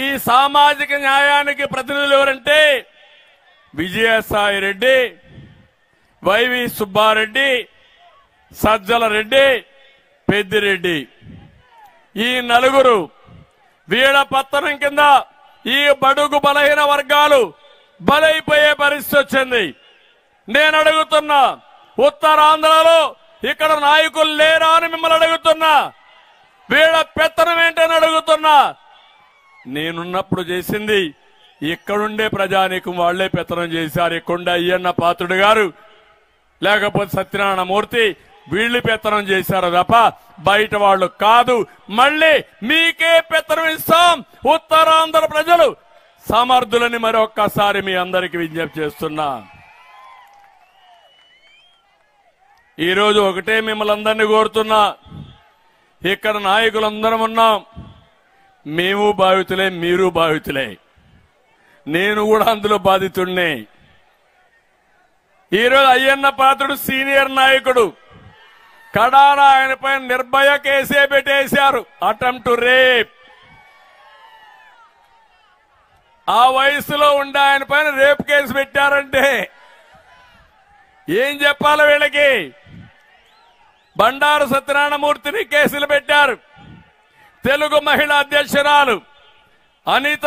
ఈ సామాజిక న్యాయానికి ప్రతినిధులు ఎవరంటే విజయసాయి రెడ్డి వైవి సుబ్బారెడ్డి సజ్జల రెడ్డి పెద్దిరెడ్డి. ఈ నలుగురు వీడ పత్తనం కింద ఈ బడుగు బలహీన వర్గాలు బలైపోయే పరిస్థితి వచ్చింది. నేను అడుగుతున్నా ఉత్తరాంధ్రలో ఇక్కడ నాయకులు లేరా అని మిమ్మల్ని అడుగుతున్నా. వీడ పెత్తనం ఏంటని అడుగుతున్నా. నేనున్నప్పుడు చేసింది ఇక్కడుండే ప్రజానీకం వాళ్ళే పెత్తనం చేశారు. ఇక్కడుండే అయ్యన్న పాత్రుడు గారు లేకపోతే సత్యనారాయణ మూర్తి వీళ్ళు పెత్తనం చేశారు తప్ప బయట వాళ్ళు కాదు. మళ్ళీ మీకే పెత్తనం ఇస్తాం. ఉత్తరాంధ్ర ప్రజలు సమర్థులని మరొక్కసారి మీ అందరికి విజ్ఞప్తి చేస్తున్నా. ఈరోజు ఒకటే మిమ్మల్ని అందరినీ కోరుతున్నా. ఇక్కడ నాయకులందరం ఉన్నాం. మేము బాధితులే మీరు బాధితులే. నేను కూడా అందులో బాధితుడినే. ఈరోజు అయ్యన్న పాత్రుడు సీనియర్ నాయకుడు. కడాన ఆయనపై నిర్భయ కేసే పెట్టేశారు. Attempt rape. ఆ వయసులో ఉండే ఆయన పైన రేప్ కేసు పెట్టారంటే ఏం చెప్పాలి వీళ్ళకి? బండారు సత్యనారాయణమూర్తిని కేసులు పెట్టారు. తెలుగు మహిళా అధ్యక్షురాలు అనిత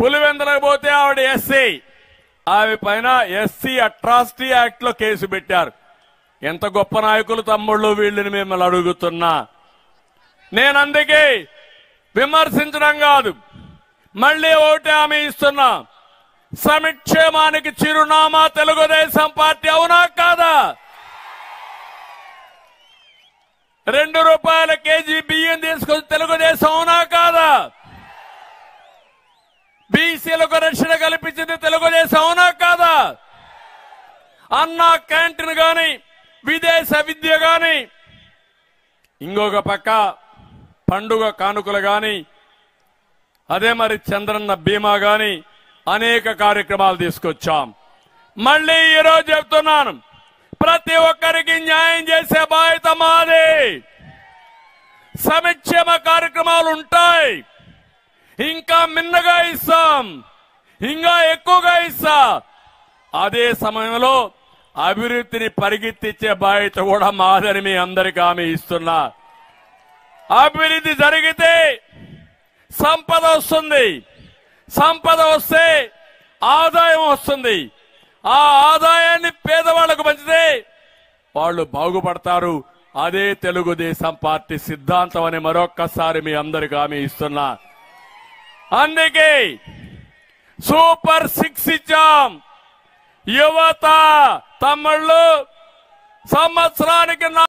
పులివెందలకు పోతే ఆవిడ ఎస్సీ. ఆమె పైన ఎస్సీ అట్రాసిటీ యాక్ట్లో కేసు పెట్టారు. ఎంత గొప్ప నాయకులు తమ్ముళ్ళు వీళ్ళని మిమ్మల్ని అడుగుతున్నా. నేను అందుకే విమర్శించడం కాదు మళ్ళీ ఒకటి హామీ ఇస్తున్నా. సమిక్షేమానికి చిరునామా తెలుగుదేశం పార్టీ అవునా కాదా? రెండు రూపాయల కేజీ బియ్యం తీసుకొని తెలుగుదేశం అవునా కాదా? బీసీలకు రక్షణ కల్పించింది తెలుగుదేశం అవునా కాదా? అన్నా క్యాంటీన్ గాని విదేశ విద్య గాని ఇంకొక పక్క పండుగ కానుకలు గాని అదే మరి చంద్రన్న బీమా గాని అనేక కార్యక్రమాలు తీసుకొచ్చాం. మళ్ళీ ఈరోజు చెప్తున్నాను ప్రతి ఒక్క న్యాయం చేసే బాధ్యత మాది. సంక్షేమ కార్యక్రమాలు ఉంటాయి. ఇంకా మిన్నగా ఇస్తాం. ఇంకా ఎక్కువగా ఇస్తా. అదే సమయంలో అభివృద్ధిని పరిగెత్తిచ్చే బాధ్యత కూడా మాదని మీ అందరికీ ఆమె ఇస్తున్నా. అభివృద్ధి జరిగితే సంపద వస్తుంది. సంపద వస్తే ఆదాయం వస్తుంది. ఆ ఆదాయాన్ని పేదవాళ్ళకు వాళ్ళు బాగుపడతారు. అదే తెలుగుదేశం పార్టీ సిద్ధాంతం అని మరొక్కసారి మీ అందరికి హామీ ఇస్తున్నా. అందుకే సూపర్ సిక్స్ ఇచ్చాం. యువత తమ్ముళ్ళు సంవత్సరానికి నా-